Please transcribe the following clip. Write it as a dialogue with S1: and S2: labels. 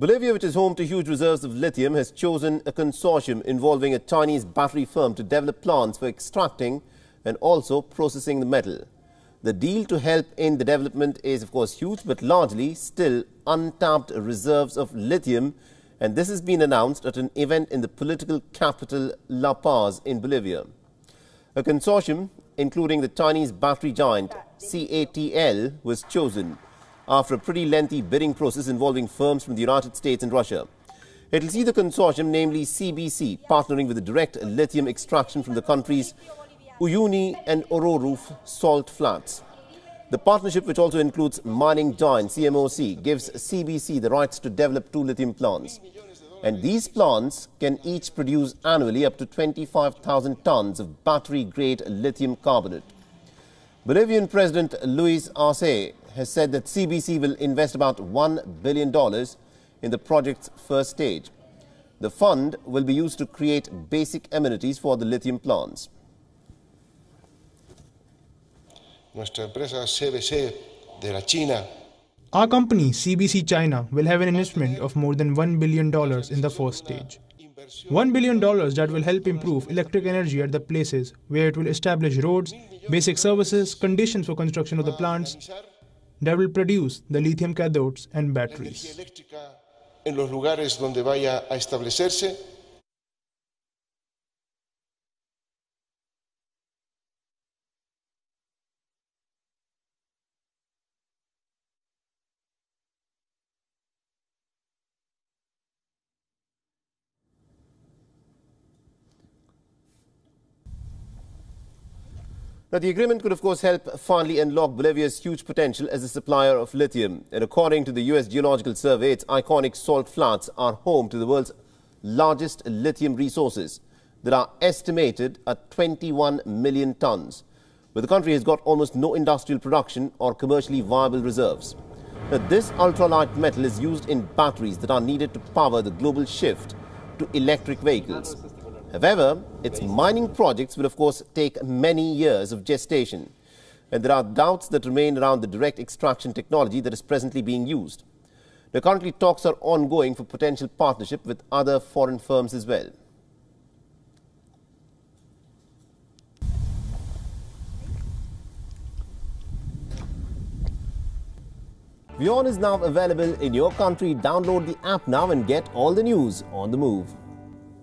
S1: Bolivia, which is home to huge reserves of lithium, has chosen a consortium involving a Chinese battery firm to develop plants for extracting and also processing the metal. The deal to help in the development is, of course, huge, but largely still untapped reserves of lithium. And this has been announced at an event in the political capital La Paz in Bolivia. A consortium, including the Chinese battery giant CATL, was chosen after a pretty lengthy bidding process involving firms from the United States and Russia. It will see the consortium, namely CBC, partnering with the direct lithium extraction from the country's Uyuni and Oruro salt flats. The partnership, which also includes mining giant CMOC, gives CBC the rights to develop two lithium plants. And these plants can each produce annually up to 25,000 tons of battery-grade lithium carbonate. Bolivian President Luis Arce has said that CBC will invest about $1 billion in the project's first stage. The fund will be used to create basic amenities for the lithium plants.
S2: Nuestra empresa CBC de la China
S3: Our company, CBC China, will have an investment of more than $1 billion in the first stage. $1 billion that will help improve electric energy at the places where it will establish roads, basic services, conditions for construction of the plants, that will produce the lithium cathodes and batteries.
S1: Now, the agreement could, of course, help finally unlock Bolivia's huge potential as a supplier of lithium. And according to the U.S. Geological Survey, its iconic salt flats are home to the world's largest lithium resources that are estimated at 21 million tons. But the country has got almost no industrial production or commercially viable reserves. Now, this ultralight metal is used in batteries that are needed to power the global shift to electric vehicles. However, its mining projects will of course take many years of gestation and there are doubts that remain around the direct extraction technology that is presently being used. Now, currently talks are ongoing for potential partnership with other foreign firms as well. WION is now available in your country. Download the app now and get all the news on the move.